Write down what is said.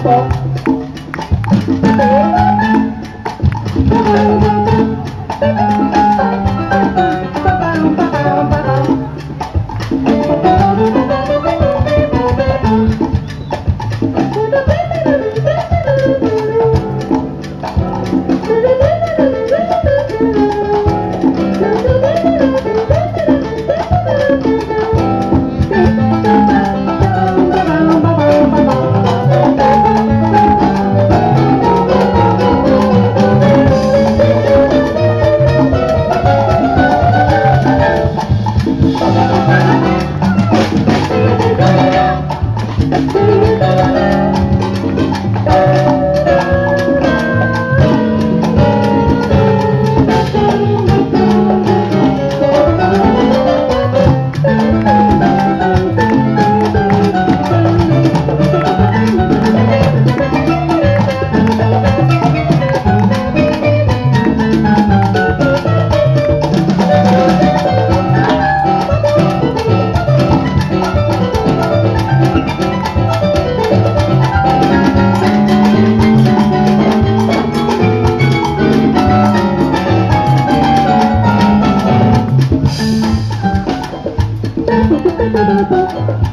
stop. なるほど。